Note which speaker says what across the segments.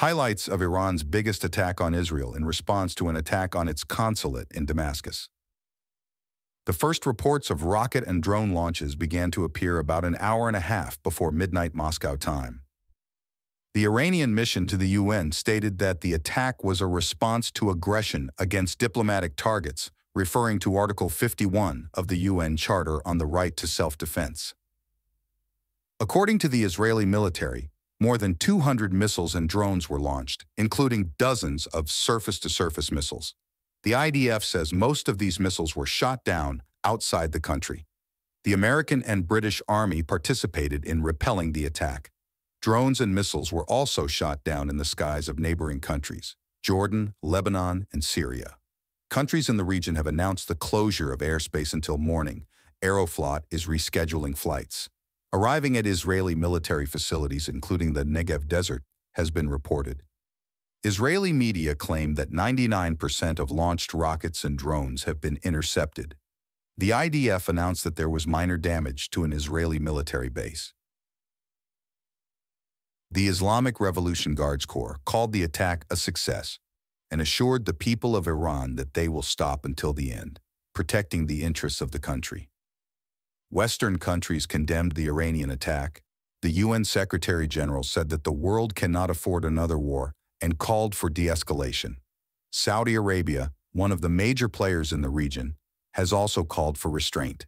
Speaker 1: Highlights of Iran's biggest attack on Israel in response to an attack on its consulate in Damascus. The first reports of rocket and drone launches began to appear about an hour and a half before midnight Moscow time. The Iranian mission to the UN stated that the attack was a response to aggression against diplomatic targets, referring to Article 51 of the UN Charter on the Right to Self-Defense. According to the Israeli military, more than 200 missiles and drones were launched, including dozens of surface-to-surface -surface missiles. The IDF says most of these missiles were shot down outside the country. The American and British Army participated in repelling the attack. Drones and missiles were also shot down in the skies of neighboring countries, Jordan, Lebanon, and Syria. Countries in the region have announced the closure of airspace until morning. Aeroflot is rescheduling flights. Arriving at Israeli military facilities, including the Negev Desert, has been reported. Israeli media claim that 99% of launched rockets and drones have been intercepted. The IDF announced that there was minor damage to an Israeli military base. The Islamic Revolution Guards Corps called the attack a success and assured the people of Iran that they will stop until the end, protecting the interests of the country. Western countries condemned the Iranian attack. The UN Secretary-General said that the world cannot afford another war and called for de-escalation. Saudi Arabia, one of the major players in the region, has also called for restraint.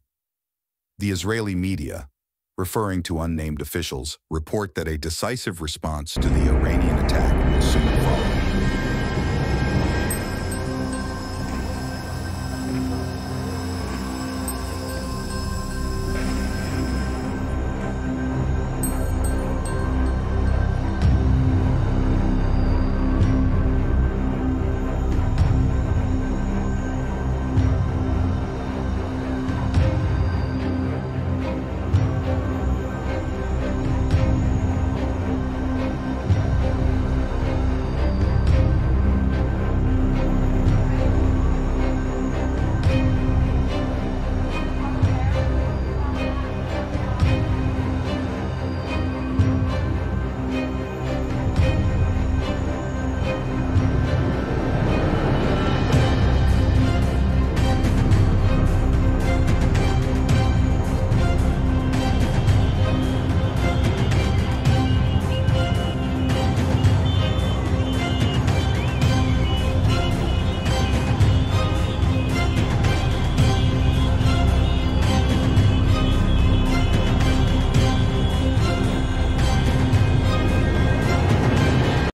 Speaker 1: The Israeli media, referring to unnamed officials, report that a decisive response to the Iranian